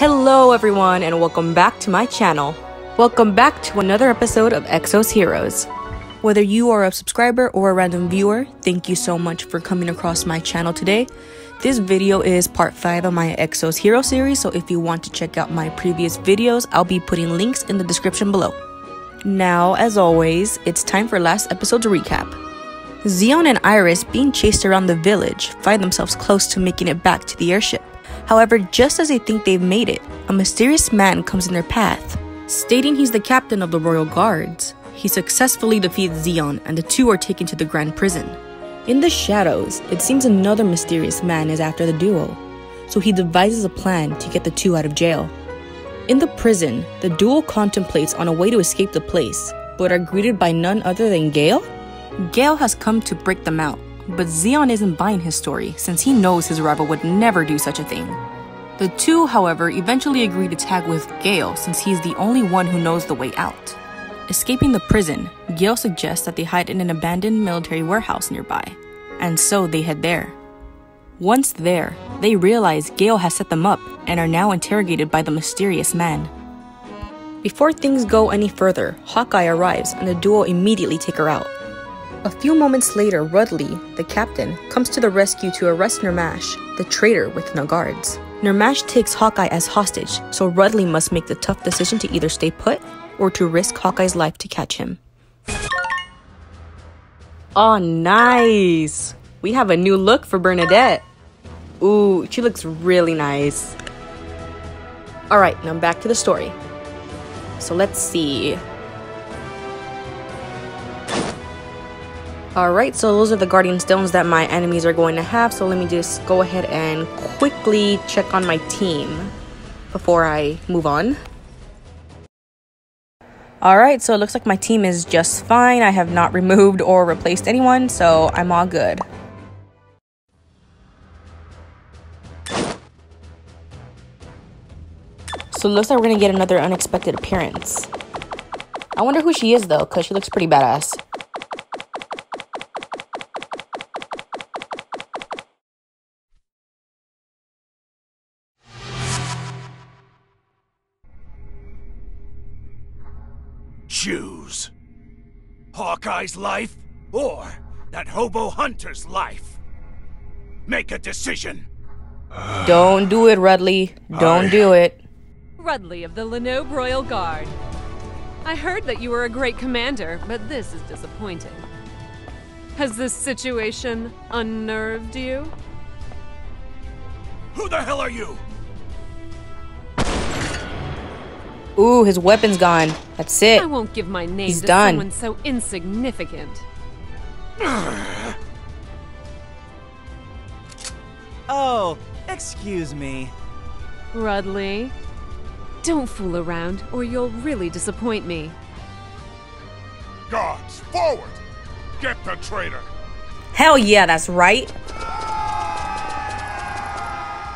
Hello everyone and welcome back to my channel. Welcome back to another episode of Exos Heroes. Whether you are a subscriber or a random viewer, thank you so much for coming across my channel today. This video is part 5 of my Exos Hero series, so if you want to check out my previous videos, I'll be putting links in the description below. Now, as always, it's time for last episode's recap. Zeon and Iris, being chased around the village, find themselves close to making it back to the airship. However, just as they think they've made it, a mysterious man comes in their path, stating he's the captain of the Royal Guards. He successfully defeats Zeon, and the two are taken to the Grand Prison. In the shadows, it seems another mysterious man is after the duo, so he devises a plan to get the two out of jail. In the prison, the duo contemplates on a way to escape the place, but are greeted by none other than Gale? Gale has come to break them out, but Zeon isn't buying his story since he knows his rival would never do such a thing. The two, however, eventually agree to tag with Gale since he's the only one who knows the way out. Escaping the prison, Gale suggests that they hide in an abandoned military warehouse nearby, and so they head there. Once there, they realize Gale has set them up and are now interrogated by the mysterious man. Before things go any further, Hawkeye arrives and the duo immediately take her out. A few moments later, Rudley, the captain, comes to the rescue to arrest Nurmash, the traitor with the guards. Nurmash takes Hawkeye as hostage, so Rudley must make the tough decision to either stay put or to risk Hawkeye's life to catch him. Oh, nice! We have a new look for Bernadette. Ooh, she looks really nice. Alright, now back to the story. So let's see. Alright, so those are the guardian stones that my enemies are going to have. So let me just go ahead and quickly check on my team before I move on. Alright, so it looks like my team is just fine. I have not removed or replaced anyone, so I'm all good. So it looks like we're gonna get another unexpected appearance. I wonder who she is though, because she looks pretty badass. Choose. Hawkeye's life or that hobo hunter's life. Make a decision. Don't do it, Rudley. Don't I- do it. Rudley of the Lenobe Royal Guard. I heard that you were a great commander, but this is disappointing. Has this situation unnerved you? Who the hell are you? Ooh, his weapon's gone. That's it. I won't give my name He's to done. someone so insignificant. Oh, excuse me. Rudley, don't fool around or you'll really disappoint me. Guards, forward! Get the traitor! Hell yeah, that's right.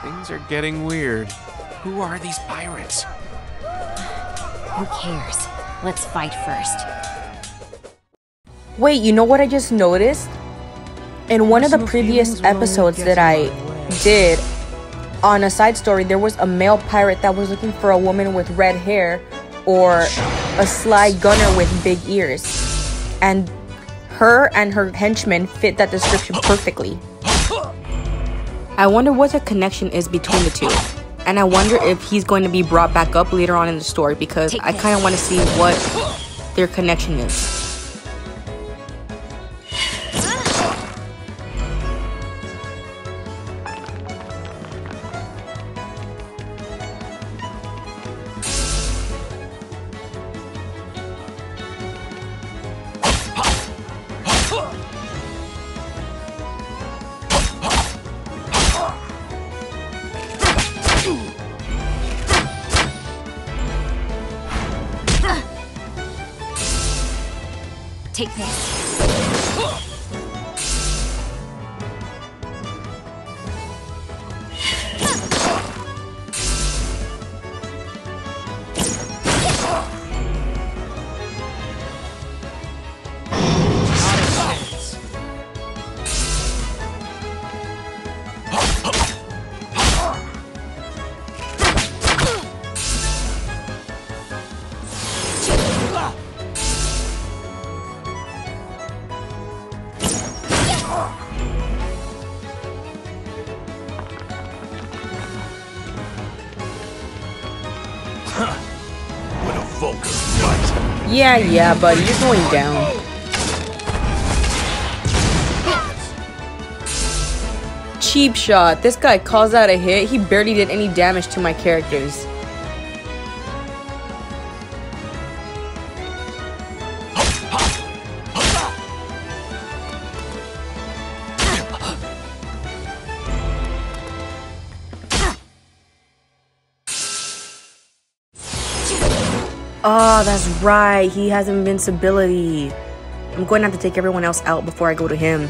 Things are getting weird. Who are these pirates? Who cares? Let's fight first. Wait, you know what I just noticed? In one of the previous episodes that I did on a side story, there was a male pirate that was looking for a woman with red hair or a sly gunner with big ears. And her and her henchmen fit that description perfectly. I wonder what the connection is between the two. And I wonder if he's going to be brought back up later on in the story because I kind of want to see what their connection is. Yeah, yeah, buddy, you're going down. Cheap shot. This guy calls out a hit. He barely did any damage to my characters. Oh, that's right. He has invincibility. I'm going to have to take everyone else out before I go to him.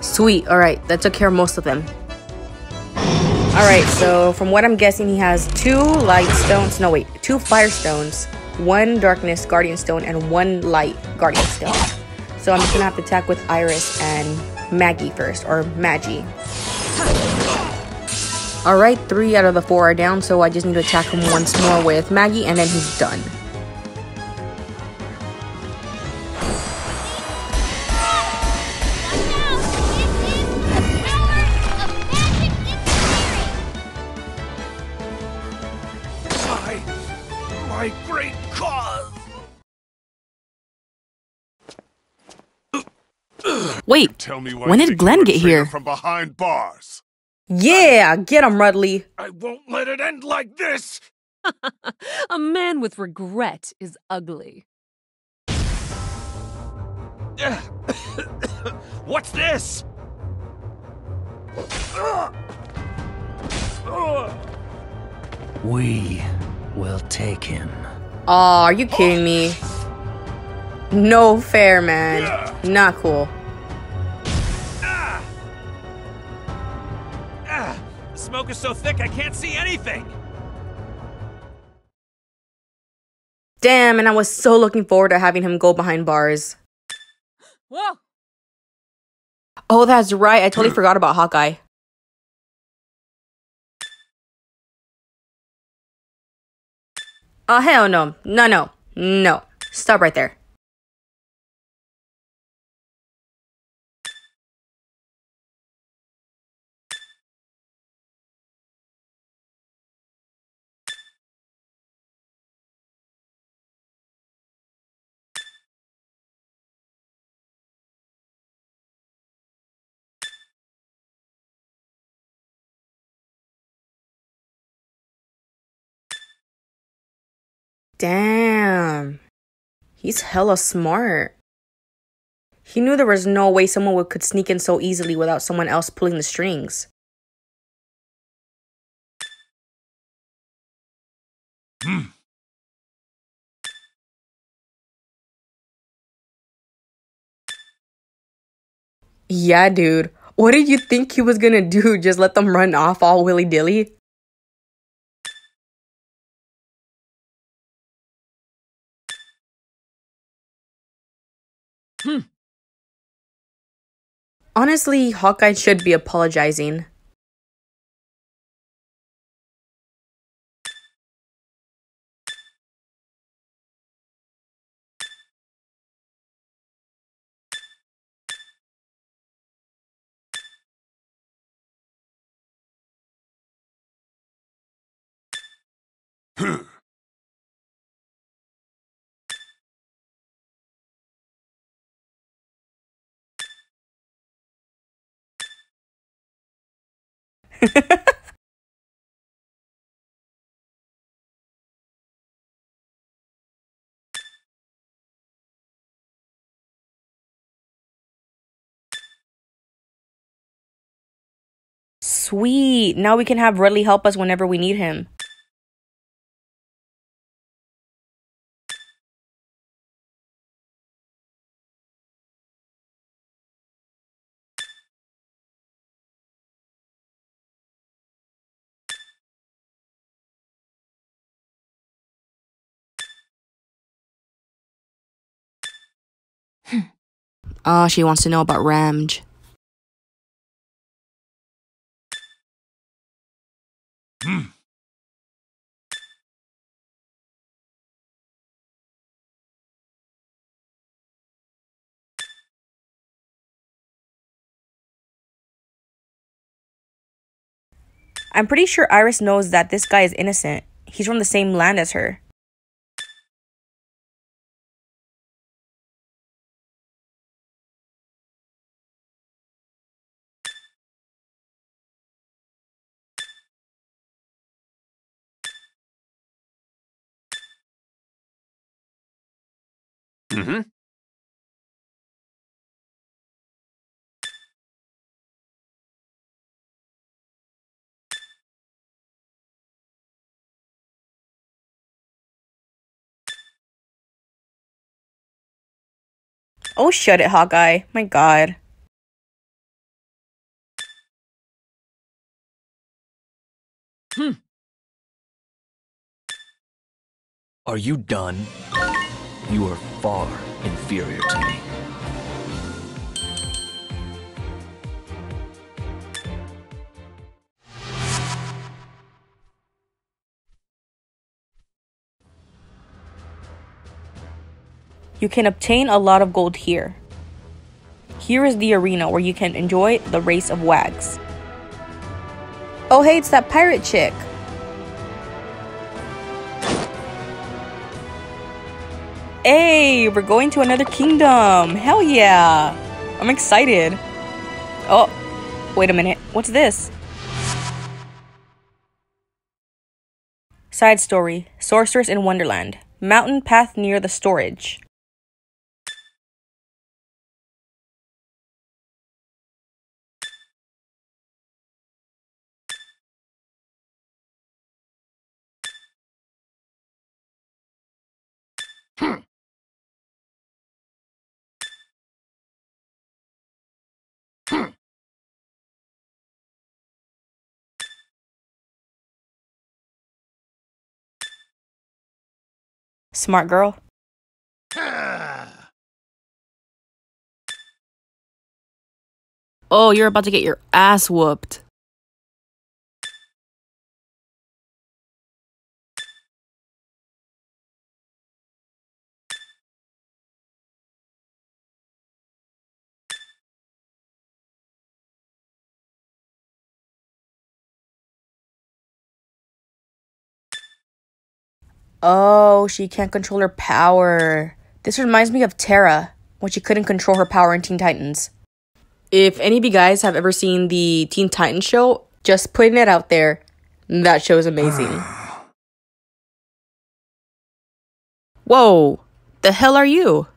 Sweet. All right, that took care of most of them. All right, so from what I'm guessing, he has two light stones. No, wait, two fire stones, one darkness guardian stone, and one light guardian stone. So I'm just gonna have to attack with Iris and Maggie first, or Maggie. All right, three out of the four are down, so I just need to attack him once more with Maggie, and then he's done. Wait, Tell me when did Glenn get here? From behind bars. Yeah, I, get him, Rudley. I won't let it end like this. A man with regret is ugly. What's this? We will take him. Aw, are you kidding me? No fair, man. Not cool. Smoke is so thick I can't see anything. Damn, and I was so looking forward to having him go behind bars. Whoa! Oh, that's right. I totally forgot about Hawkeye. Oh, hell no. No, no. No. Stop right there. Damn. He's hella smart. He knew there was no way someone would, could sneak in so easily without someone else pulling the strings. Hmm. Yeah, dude. What did you think he was gonna do? Just let them run off all willy dilly? Honestly, Hawkeye should be apologizing. Hmm. Sweet. Now we can have Rudley help us whenever we need him. Oh, she wants to know about Ramj. Hmm. I'm pretty sure Iris knows that this guy is innocent. He's from the same land as her. Oh, shut it, Hawkeye. My god. Hmm. Are you done? You are far inferior to me. You can obtain a lot of gold here. Here is the arena where you can enjoy the race of wags. Oh, hey, it's that pirate chick. Hey, we're going to another kingdom. Hell yeah. I'm excited. Oh, wait a minute. What's this? Side story Sorceress in Wonderland. Mountain path near the storage. Smart girl. Oh, you're about to get your ass whooped. Oh, she can't control her power. This reminds me of Terra when she couldn't control her power in Teen Titans. If any of you guys have ever seen the Teen Titans show, just putting it out there, that show is amazing. Whoa, the hell are you?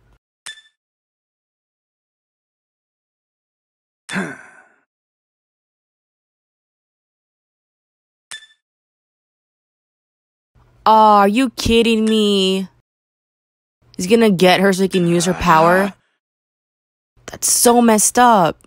Aw, are you kidding me? He's gonna get her so he can use her power? That's so messed up.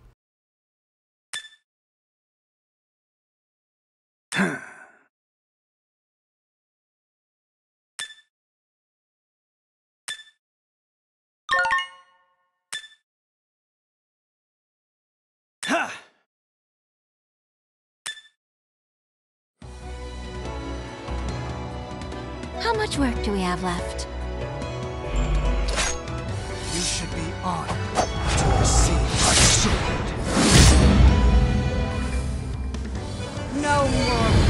Left? You should be honored to receive my sword. No more.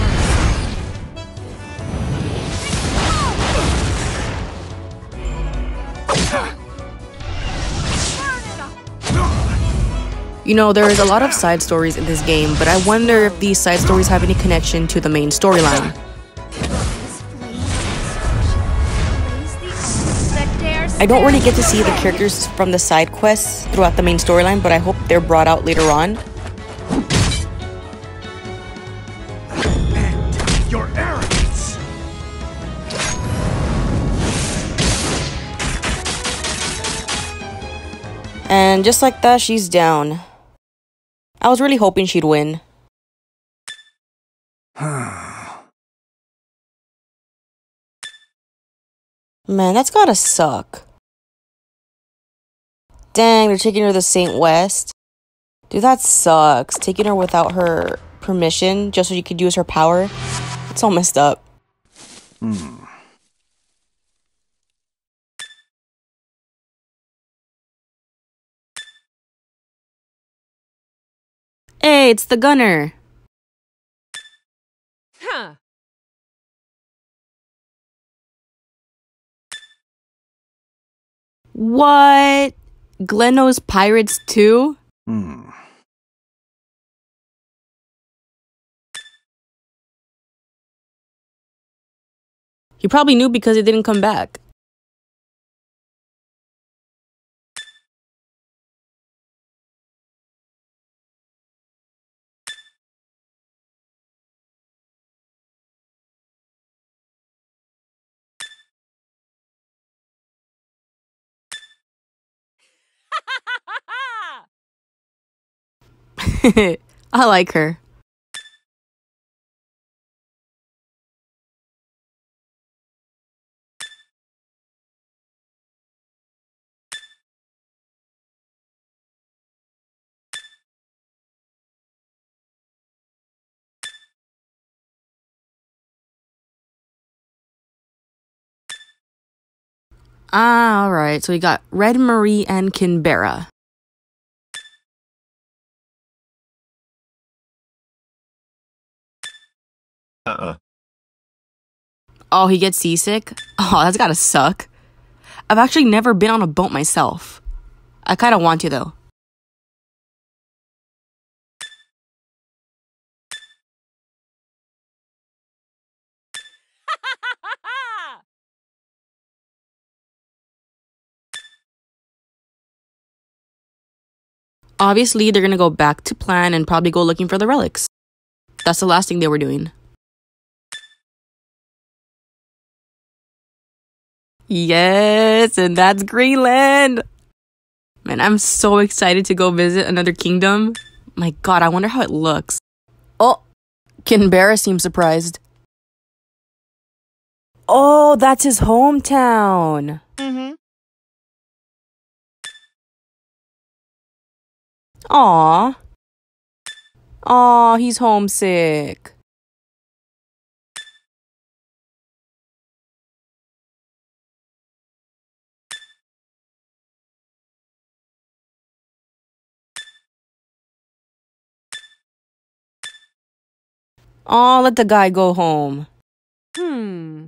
You know, there is a lot of side stories in this game, but I wonder if these side stories have any connection to the main storyline. I don't really get to see the characters from the side quests throughout the main storyline, but I hope they're brought out later on. End your arrogance. And just like that, she's down. I was really hoping she'd win. Man, that's gotta suck. Dang, they're taking her to St. West. Dude, that sucks. Taking her without her permission just so you could use her power. It's all messed up. Mm. Hey, it's the gunner. Huh. What? Glenn knows pirates too? Hmm. He probably knew because he didn't come back. I like her. Ah, alright. So we got Red Marie and Kinberra. Uh-uh. Oh, he gets seasick? Oh, that's gotta suck. I've actually never been on a boat myself. I kinda want to though. Obviously, they're gonna go back to plan and probably go looking for the relics. That's the last thing they were doing. Yes, and that's Greenland. Man, I'm so excited to go visit another kingdom. My god, I wonder how it looks. Oh, Canberra seems surprised. Oh, that's his hometown. Mm-hmm. Aw. Aw, he's homesick. Aw, let the guy go home. Hmm.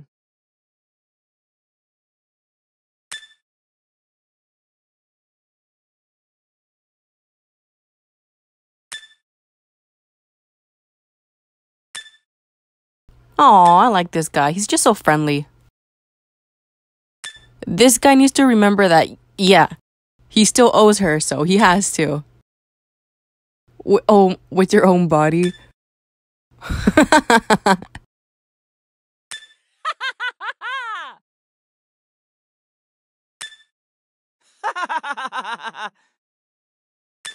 Aw, I like this guy. He's just so friendly. This guy needs to remember that, yeah, he still owes her, so he has to. W- oh, with your own body?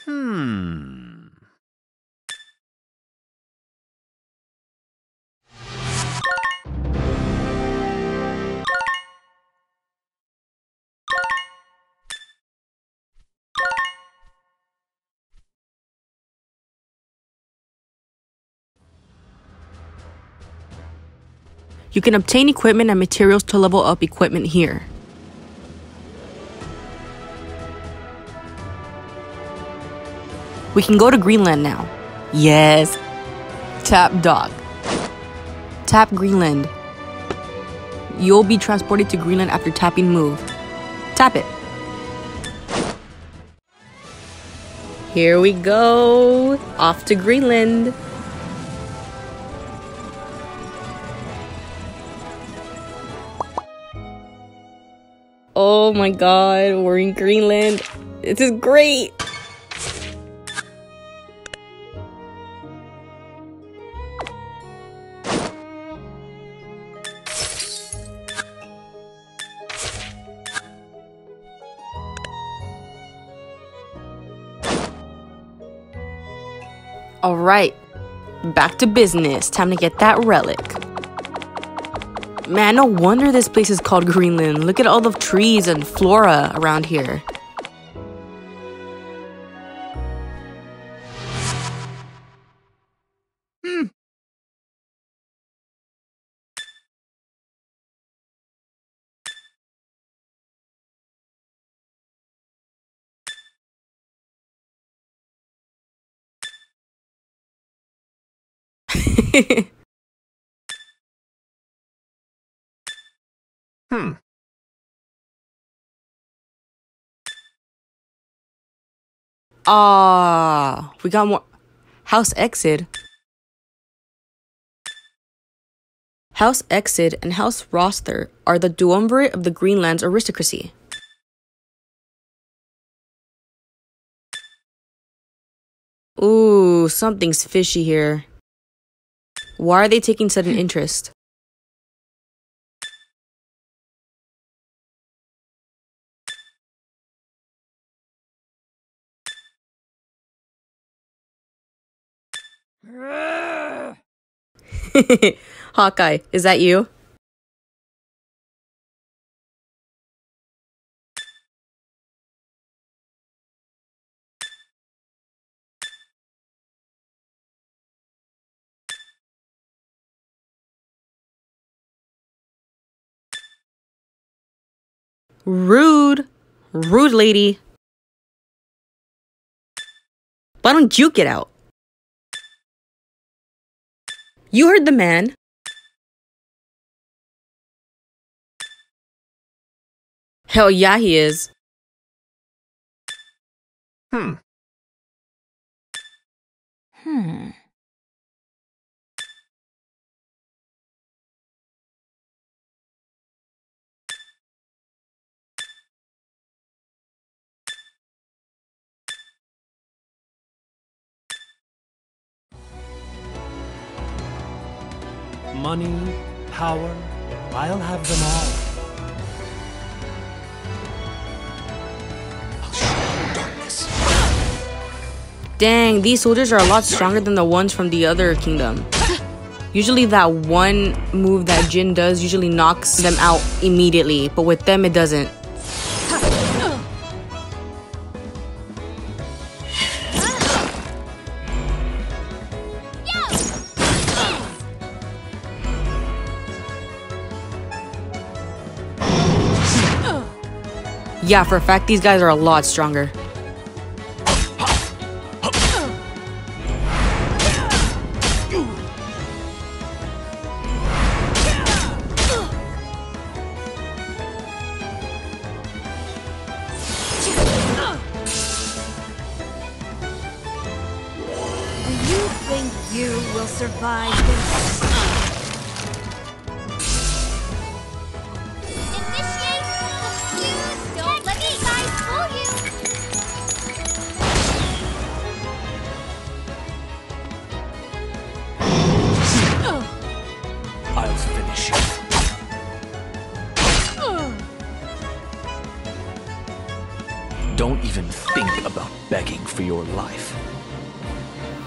Hmm. You can obtain equipment and materials to level up equipment here. We can go to Greenland now. Yes. Tap dock. Tap Greenland. You'll be transported to Greenland after tapping move. Tap it. Here we go. Off to Greenland. Oh my god, we're in Greenland. This is great. All right, back to business. Time to get that relic. Man, no wonder this place is called Greenland. Look at all the trees and flora around here. Hmm. Ah, we got more. House Exit. House Exit and House Roster are the duumvirate of the Greenland's aristocracy. Ooh, something's fishy here. Why are they taking sudden interest? Hawkeye, is that you? Rude. Rude lady. Why don't you get out? You heard the man. Hell yeah, he is. Hmm. Hmm. Money, power, I'll have them all. Dang, these soldiers are a lot stronger than the ones from the other kingdom. Usually that one move that Jin does usually knocks them out immediately, but with them it doesn't. Yeah, for a fact, these guys are a lot stronger. Don't even think about begging for your life.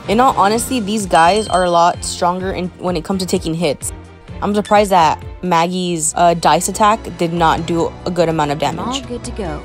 In all honesty, these guys are a lot stronger in, when it comes to taking hits. I'm surprised that Maggie's uh, dice attack did not do a good amount of I'm all damage. good to go.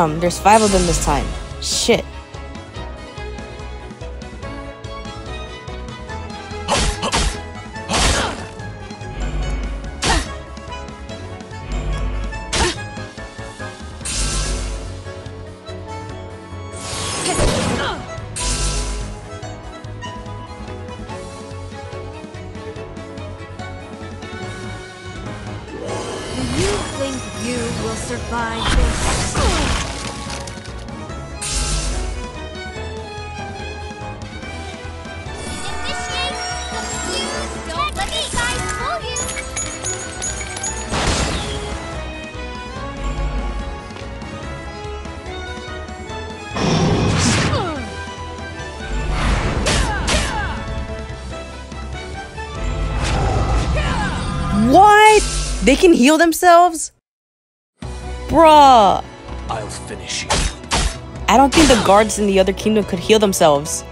Damn, there's five of them this time. Shit. They can heal themselves? Bruh. I'll finish you. I don't think the guards in the other kingdom could heal themselves.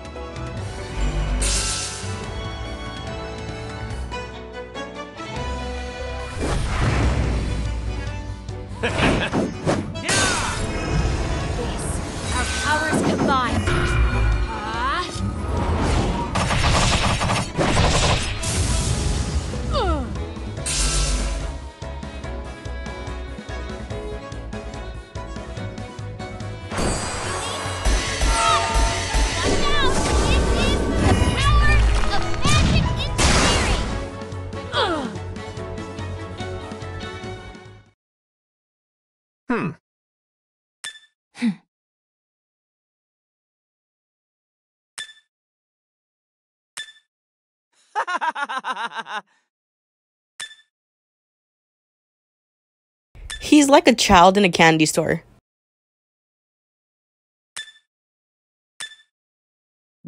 He's like a child in a candy store.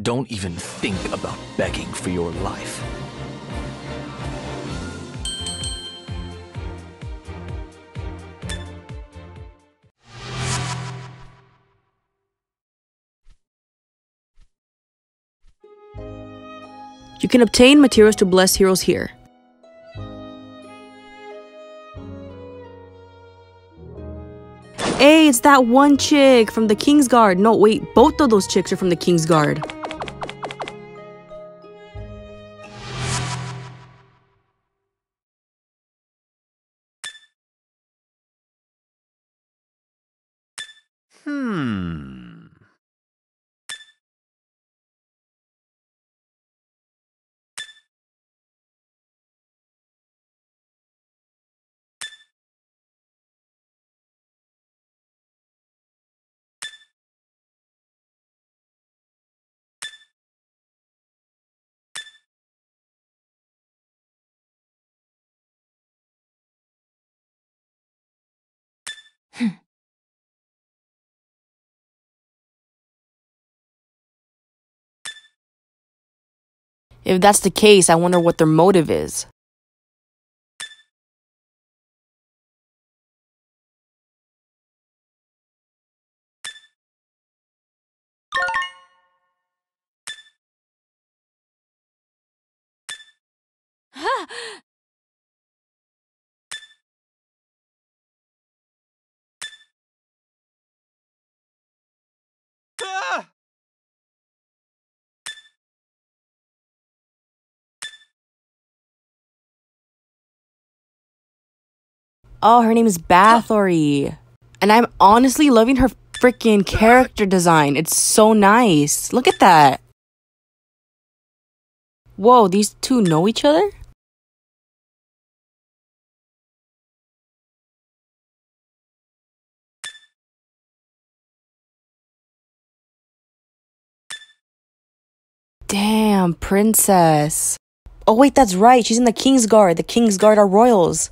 Don't even think about begging for your life. You can obtain materials to bless heroes here. Hey, it's that one chick from the King's Guard. No, wait, both of those chicks are from the King's If that's the case, I wonder what their motive is. Oh, her name is Bathory. And I'm honestly loving her freaking character design. It's so nice. Look at that. Whoa, these two know each other? Damn, princess. Oh, wait, that's right. She's in the King's Guard. The King's Guard are royals.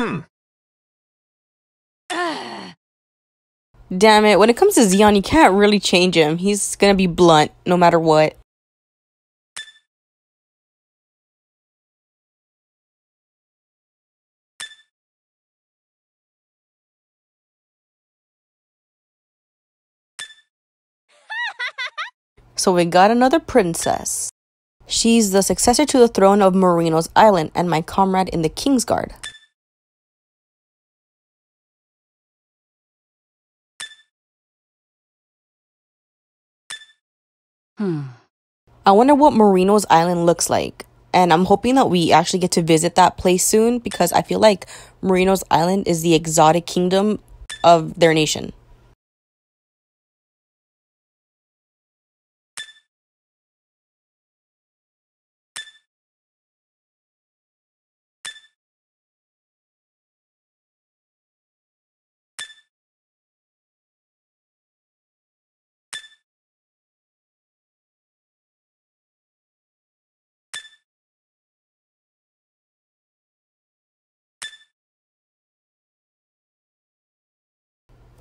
Hmm. Damn it. When it comes to Zeon, you can't really change him. He's gonna be blunt no matter what. So we got another princess. She's the successor to the throne of Marinos Island and my comrade in the King's Guard. I wonder what Marinos Island looks like. And I'm hoping that we actually get to visit that place soon because I feel like Marinos Island is the exotic kingdom of their nation.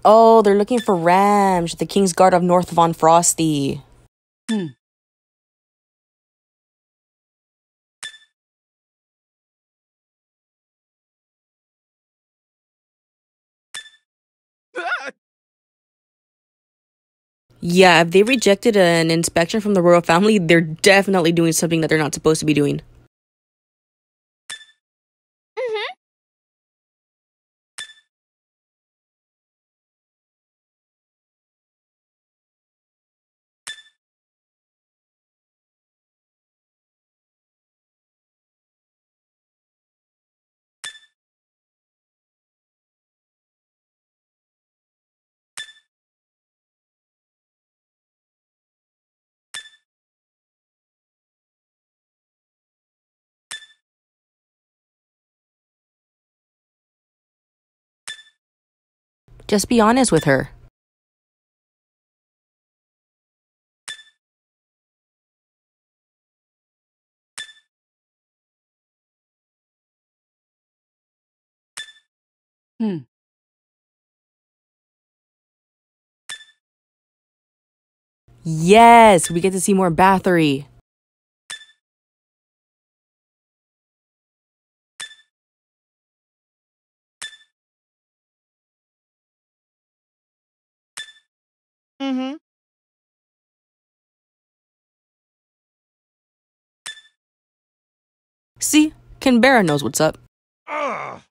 Oh, they're looking for Ramj, the King's Guard of North Von Frosty. Hmm. Yeah, if they rejected an inspection from the royal family, they're definitely doing something that they're not supposed to be doing. Just be honest with her. Hmm. Yes, we get to see more Bathory. Mm-hmm. See, Canberra knows what's up. Ugh.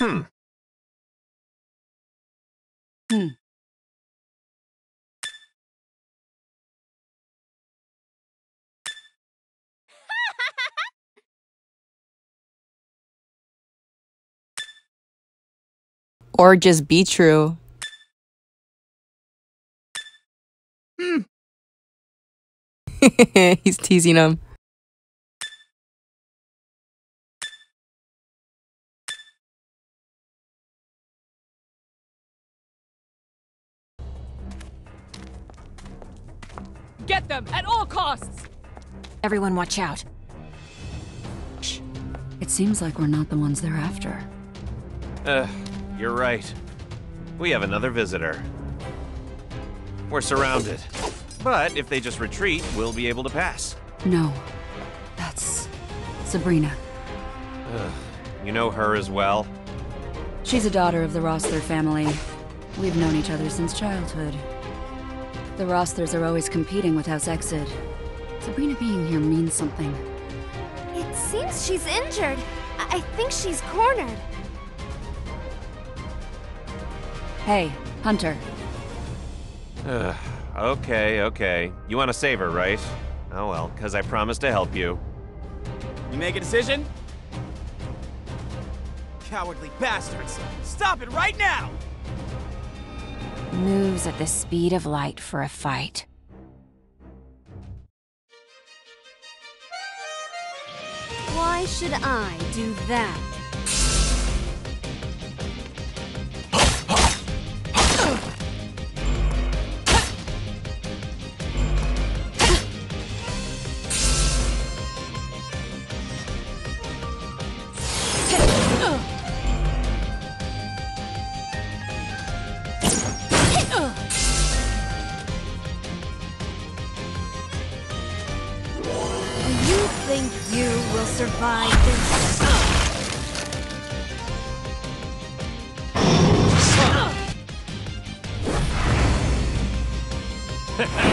Hmm. Or just be true. Hmm. He's teasing him. Get them at all costs! Everyone watch out. Shh. It seems like we're not the ones they're after. Uh, you're right. We have another visitor. We're surrounded. But if they just retreat, we'll be able to pass. No. That's... Sabrina. Ugh. You know her as well? She's a daughter of the Rosler family. We've known each other since childhood. The Roslers are always competing with House Exit. Sabrina being here means something. It seems she's injured. I, I think she's cornered. Hey, Hunter. Ugh. Okay, okay. You want to save her, right? Oh well, because I promised to help you. You make a decision? Cowardly bastards! Stop it right now! Moves at the speed of light for a fight. Why should I do that? Think you will survive this? This,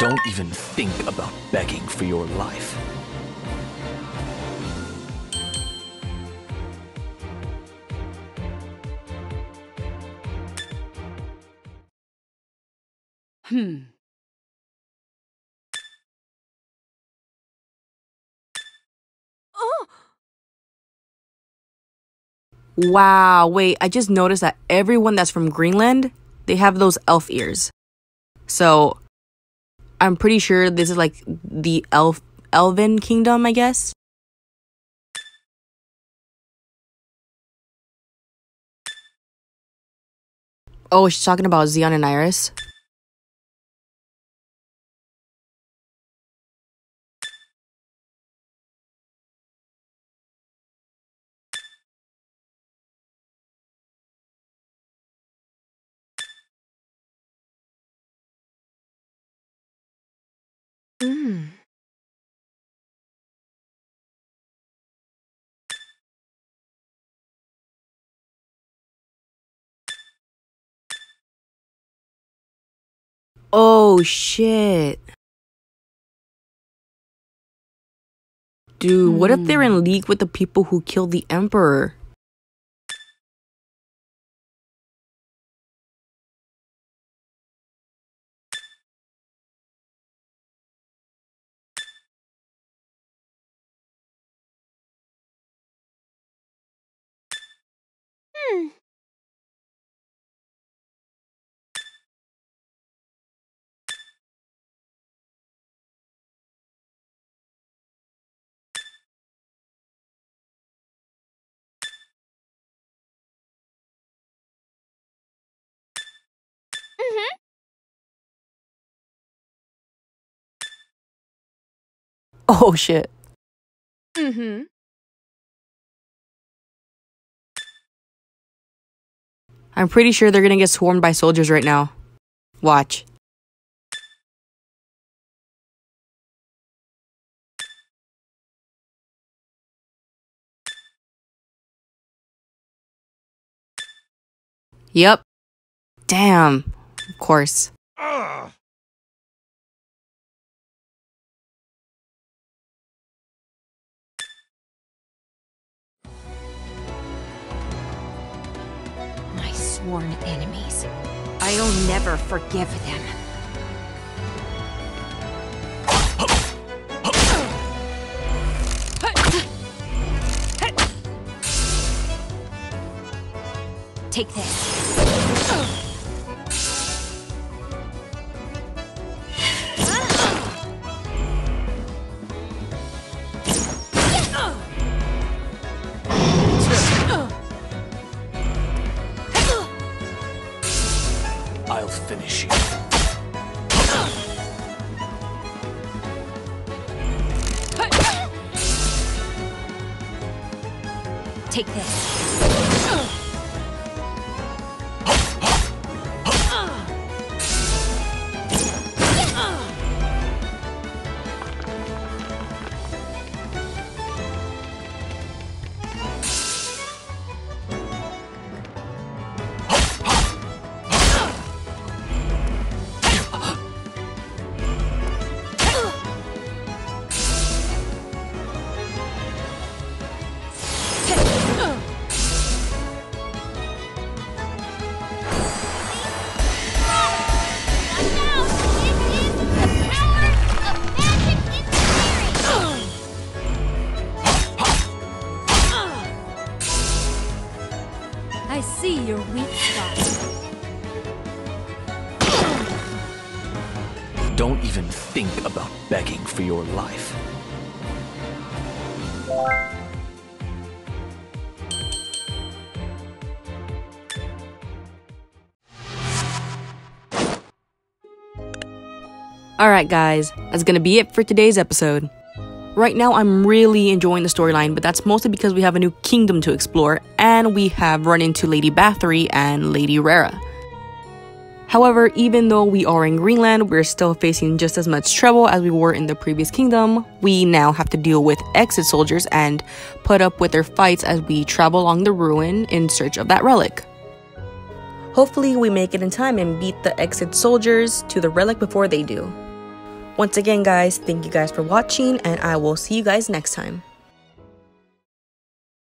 Don't even think about begging for your life. Hmm. Oh! Wow, wait, I just noticed that everyone that's from Greenland, they have those elf ears. So, I'm pretty sure this is like the elf elven kingdom, I guess. Oh, she's talking about Zeon and Iris. Oh shit. Dude, what if they're in hmm. league with the people who killed the emperor? Oh shit. Mm-hmm. I'm pretty sure they're gonna get swarmed by soldiers right now. Watch. Yep. Damn. Of course. Sworn enemies. I'll never forgive them. Take this. Alright, guys, that's gonna be it for today's episode. Right now, I'm really enjoying the storyline, but that's mostly because we have a new kingdom to explore, and we have run into Lady Bathory and Lady Rara. However, even though we are in Greenland, we're still facing just as much trouble as we were in the previous kingdom. We now have to deal with exit soldiers and put up with their fights as we travel along the ruin in search of that relic. Hopefully, we make it in time and beat the exit soldiers to the relic before they do. Once again, guys, thank you guys for watching, and I will see you guys next time.